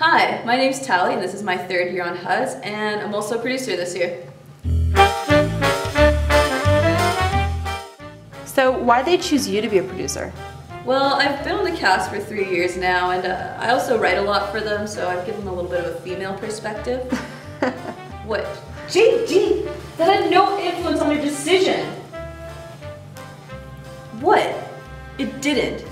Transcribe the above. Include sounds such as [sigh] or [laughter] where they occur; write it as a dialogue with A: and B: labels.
A: Hi, my name's Thaly and this is my third year on HUDS, and I'm also a producer this year.
B: So why they choose you to be a producer?
A: Well, I've been on the cast for three years now and uh, I also write a lot for them so I've given them a little bit of a female perspective. [laughs] what?
C: JD, that had no influence on your decision.
A: What? It didn't.